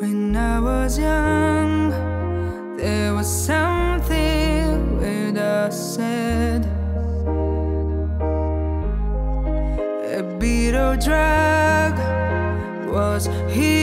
When I was young, there was something weird I said. A beat or drug was hearing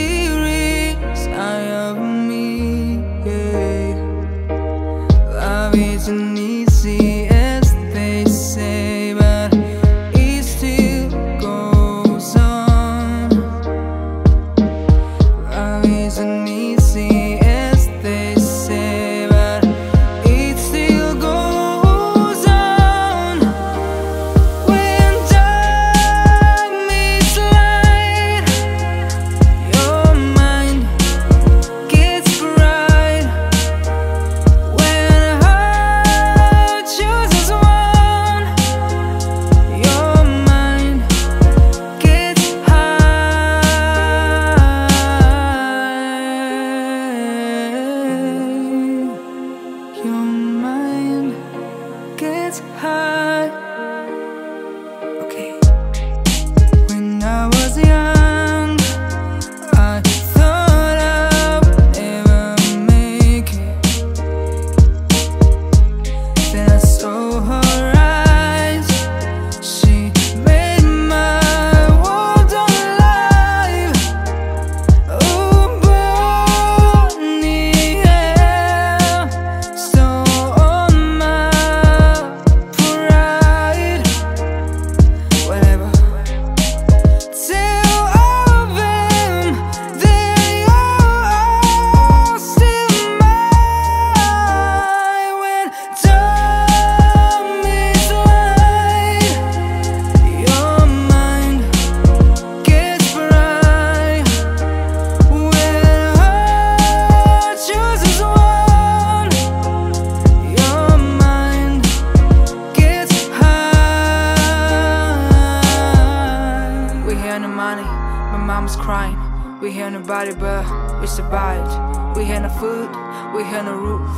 mom's crying. We had nobody, but we survived. We had no food, we had no roof.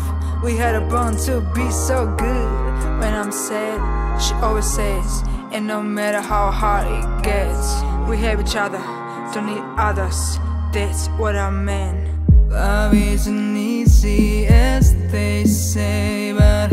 We had a bond to be so good. When I'm sad, she always says, and no matter how hard it gets, we have each other, don't need others. That's what I meant. Love isn't easy as they say, but